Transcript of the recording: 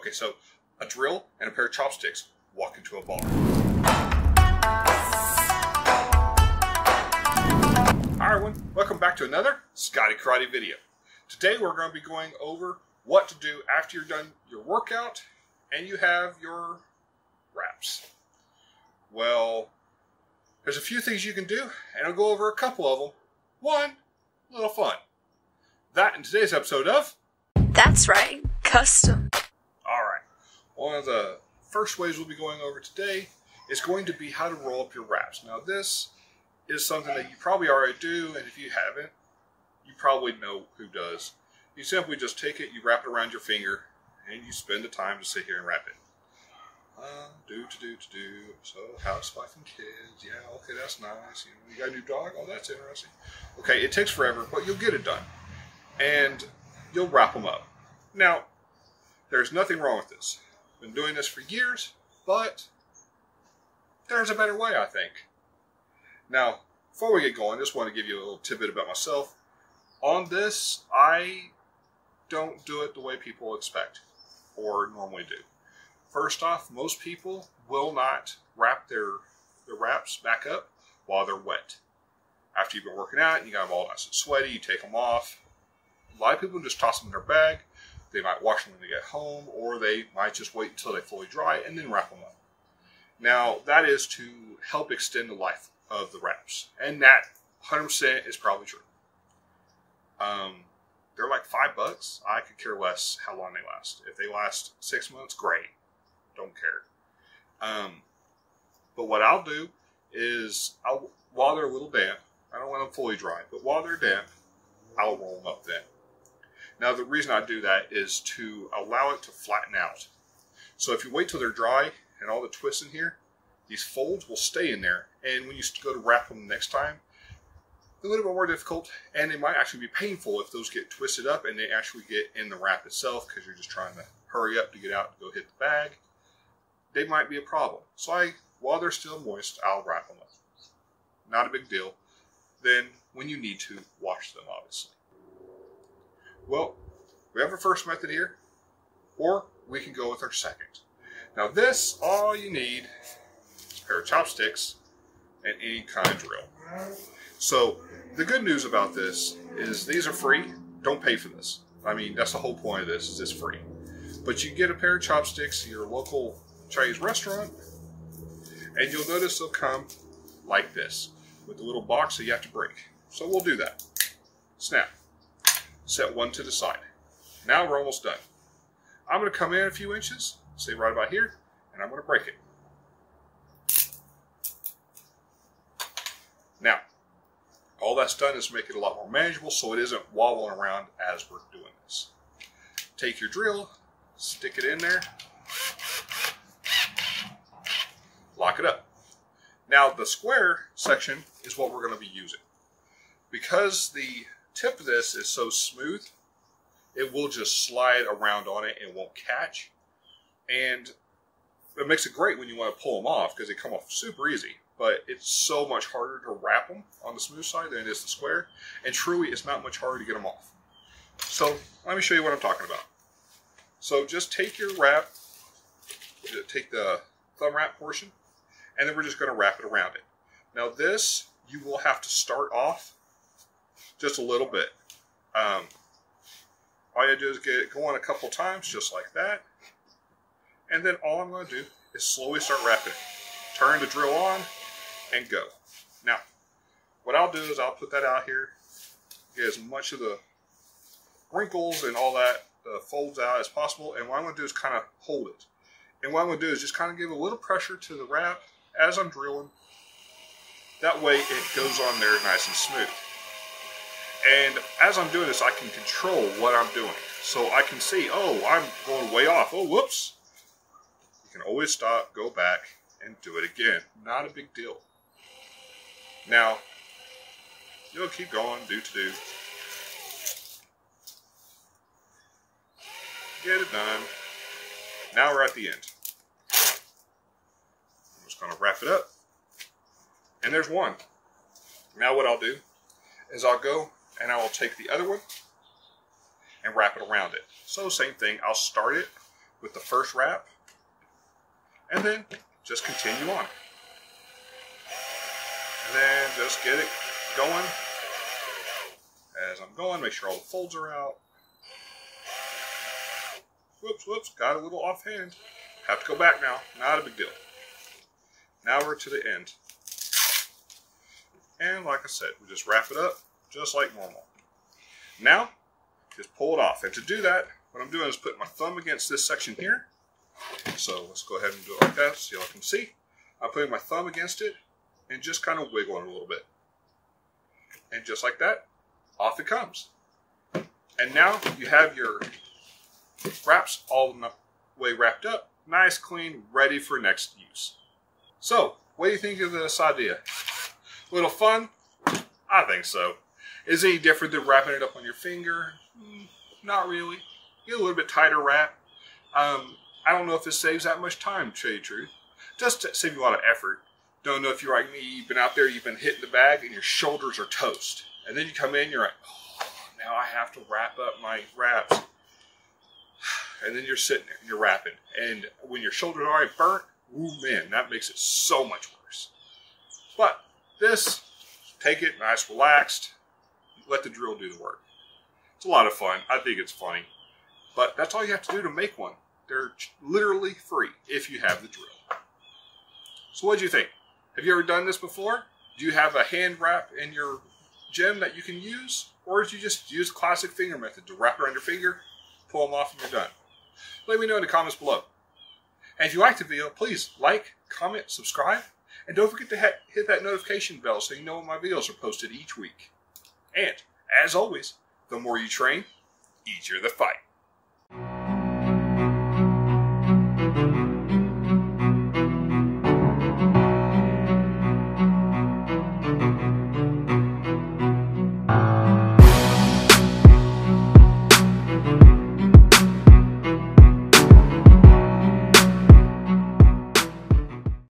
Okay, so a drill and a pair of chopsticks walk into a bar. Hi everyone, welcome back to another Scotty Karate video. Today we're going to be going over what to do after you're done your workout and you have your wraps. Well, there's a few things you can do, and I'll go over a couple of them. One, a little fun. That in today's episode of That's right, custom. One of the first ways we'll be going over today is going to be how to roll up your wraps. Now, this is something that you probably already do, and if you haven't, you probably know who does. You simply just take it, you wrap it around your finger, and you spend the time to sit here and wrap it. Uh, do to do to do. So housewife and kids. Yeah, okay, that's nice. You got a new dog. Oh, that's interesting. Okay, it takes forever, but you'll get it done, and you'll wrap them up. Now, there's nothing wrong with this. Been doing this for years, but there's a better way, I think. Now, before we get going, I just want to give you a little tidbit about myself. On this, I don't do it the way people expect or normally do. First off, most people will not wrap their, their wraps back up while they're wet. After you've been working out you got them all nice and sweaty, you take them off. A lot of people just toss them in their bag. They might wash them when they get home, or they might just wait until they fully dry and then wrap them up. Now, that is to help extend the life of the wraps, and that 100% is probably true. Um, they're like five bucks. I could care less how long they last. If they last six months, great. Don't care. Um, but what I'll do is, I'll, while they're a little damp, I don't want them fully dry, but while they're damp, I'll roll them up then. Now, the reason I do that is to allow it to flatten out. So if you wait till they're dry and all the twists in here, these folds will stay in there. And when you go to wrap them next time, a little bit more difficult, and it might actually be painful if those get twisted up and they actually get in the wrap itself because you're just trying to hurry up to get out to go hit the bag. They might be a problem. So I, while they're still moist, I'll wrap them up. Not a big deal. Then, when you need to, wash them, obviously. Well, we have our first method here, or we can go with our second. Now this, all you need is a pair of chopsticks and any kind of drill. So the good news about this is these are free. Don't pay for this. I mean, that's the whole point of this is it's free. But you get a pair of chopsticks at your local Chinese restaurant, and you'll notice they'll come like this with a little box that you have to break. So we'll do that. Snap. Set one to the side. Now we're almost done. I'm going to come in a few inches, say right about here, and I'm going to break it. Now, all that's done is make it a lot more manageable so it isn't wobbling around as we're doing this. Take your drill, stick it in there, lock it up. Now the square section is what we're going to be using. Because the tip of this is so smooth, it will just slide around on it and won't catch. And it makes it great when you want to pull them off because they come off super easy. But it's so much harder to wrap them on the smooth side than it is the square. And truly, it's not much harder to get them off. So let me show you what I'm talking about. So just take your wrap, take the thumb wrap portion, and then we're just going to wrap it around it. Now this, you will have to start off just a little bit. Um, all you do is get it going a couple times, just like that. And then all I'm going to do is slowly start wrapping it. Turn the drill on and go. Now, what I'll do is I'll put that out here, get as much of the wrinkles and all that uh, folds out as possible. And what I'm going to do is kind of hold it. And what I'm going to do is just kind of give a little pressure to the wrap as I'm drilling. That way it goes on there nice and smooth. And as I'm doing this, I can control what I'm doing. So I can see, oh, I'm going way off. Oh, whoops. You can always stop, go back, and do it again. Not a big deal. Now, you'll keep going, do to do. Get it done. Now we're at the end. I'm just going to wrap it up. And there's one. Now what I'll do is I'll go and I will take the other one and wrap it around it. So same thing, I'll start it with the first wrap, and then just continue on. And then just get it going. As I'm going, make sure all the folds are out. Whoops, whoops, got a little offhand. Have to go back now. Not a big deal. Now we're to the end. And like I said, we just wrap it up just like normal. Now, just pull it off. And to do that, what I'm doing is putting my thumb against this section here. So let's go ahead and do it like that so y'all can see. I'm putting my thumb against it and just kind of wiggling a little bit. And just like that, off it comes. And now you have your wraps all the way wrapped up, nice, clean, ready for next use. So, what do you think of this idea? A little fun? I think so. Is it any different than wrapping it up on your finger? Mm, not really. Get a little bit tighter wrap. Um, I don't know if it saves that much time, to tell you the truth. It does save you a lot of effort. Don't know if you're like me, you've been out there, you've been hitting the bag, and your shoulders are toast. And then you come in, you're like, oh, now I have to wrap up my wraps. And then you're sitting there, and you're wrapping. And when your shoulders are already burnt, ooh man, that makes it so much worse. But this, take it nice, relaxed, let the drill do the work. It's a lot of fun. I think it's funny. But that's all you have to do to make one. They're literally free if you have the drill. So what do you think? Have you ever done this before? Do you have a hand wrap in your gym that you can use? Or do you just use classic finger method to wrap around your finger, pull them off, and you're done? Let me know in the comments below. And if you like the video, please like, comment, subscribe, and don't forget to hit that notification bell so you know when my videos are posted each week. And, as always, the more you train, easier the fight.